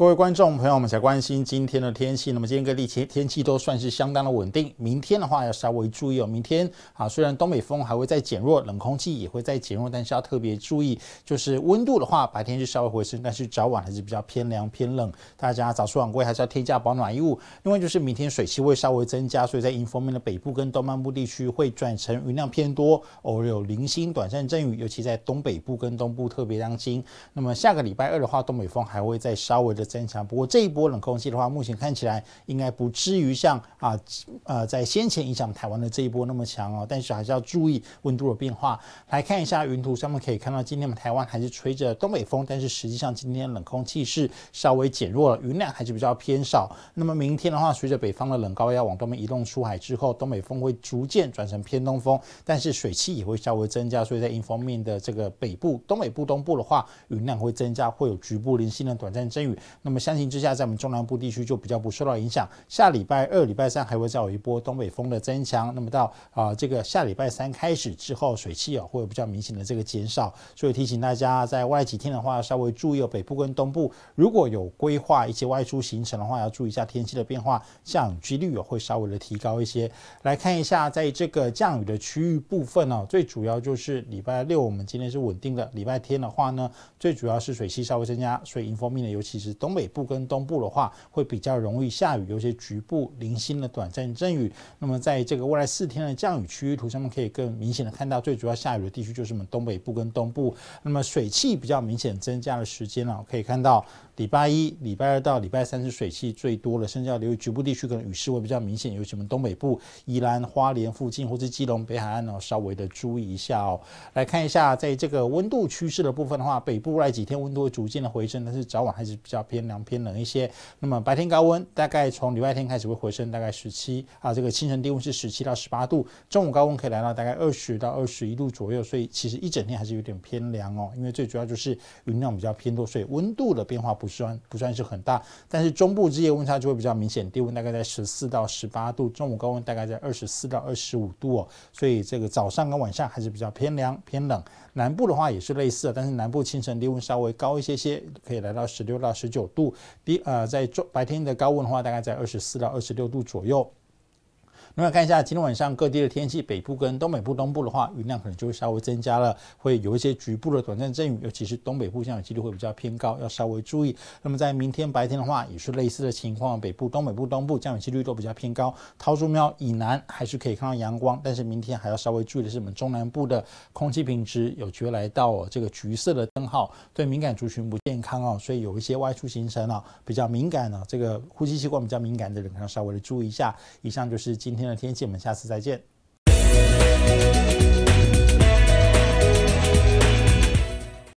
各位观众朋友们，才关心今天的天气。那么今天各地天天气都算是相当的稳定。明天的话要稍微注意哦。明天啊，虽然东北风还会再减弱，冷空气也会再减弱，但是要特别注意，就是温度的话，白天是稍微回升，但是早晚还是比较偏凉偏冷。大家早出晚归还是要添加保暖衣物。另外就是明天水汽会稍微增加，所以在迎风面的北部跟东半部地区会转成云量偏多，偶尔有零星短暂阵雨，尤其在东北部跟东部特别当心。那么下个礼拜二的话，东北风还会再稍微的。增强，不过这一波冷空气的话，目前看起来应该不至于像啊呃在先前影响台湾的这一波那么强哦。但是还是要注意温度的变化。来看一下云图上面可以看到，今天我们台湾还是吹着东北风，但是实际上今天冷空气是稍微减弱了，云量还是比较偏少。那么明天的话，随着北方的冷高压往东面移动出海之后，东北风会逐渐转成偏东风，但是水汽也会稍微增加，所以在迎风面的这个北部、东北部、东部的话，云量会增加，会有局部零星的短暂阵雨。那么相形之下，在我们中南部地区就比较不受到影响。下礼拜二、礼拜三还会再有一波东北风的增强。那么到啊这个下礼拜三开始之后，水汽啊会有比较明显的这个减少。所以提醒大家，在未来几天的话，稍微注意哦，北部跟东部如果有规划一些外出行程的话，要注意一下天气的变化，降雨几率也会稍微的提高一些。来看一下，在这个降雨的区域部分呢，最主要就是礼拜六我们今天是稳定的。礼拜天的话呢，最主要是水汽稍微增加，所以迎风面的尤其是东东北部。跟东部的话，会比较容易下雨，有些局部零星的短暂阵雨。那么在这个未来四天的降雨区域图上面，可以更明显的看到，最主要下雨的地区就是我们东北部跟东部。那么水汽比较明显增加的时间呢，可以看到。礼拜一、礼拜二到礼拜三是水汽最多的，甚至要留意局部地区可能雨势会比较明显，尤其我们东北部、宜兰花莲附近或者基隆北海岸呢，稍微的注意一下哦。来看一下，在这个温度趋势的部分的话，北部未来几天温度会逐渐的回升，但是早晚还是比较偏偏凉偏冷一些。那么白天高温大概从礼拜天开始会回升，大概十七啊，这个清晨低温是十七到十八度，中午高温可以来到大概二十到二十一度左右，所以其实一整天还是有点偏凉哦，因为最主要就是云量比较偏多，所以温度的变化不。算不算是很大，但是中部日夜温差就会比较明显，低温大概在十四到十八度，中午高温大概在二十四到二十五度哦，所以这个早上跟晚上还是比较偏凉偏冷。南部的话也是类似的，但是南部清晨低温稍微高一些些，可以来到十六到十九九度，低呃在中白天的高温的话大概在二十四到二十六度左右。那么看一下今天晚上各地的天气，北部跟东北部东部的话，云量可能就会稍微增加了，会有一些局部的短暂阵雨，尤其是东北部降雨几率会比较偏高，要稍微注意。那么在明天白天的话，也是类似的情况，北部、东北部东部降雨几率都比较偏高。桃竹苗以南还是可以看到阳光，但是明天还要稍微注意的是，我们中南部的空气品质有机会来到哦这个橘色的灯号，对敏感族群不健康哦，所以有一些外出行程啊比较敏感的，这个呼吸习惯比较敏感的人，可能稍微的注意一下。以上就是今。今天的天气我们下次再见。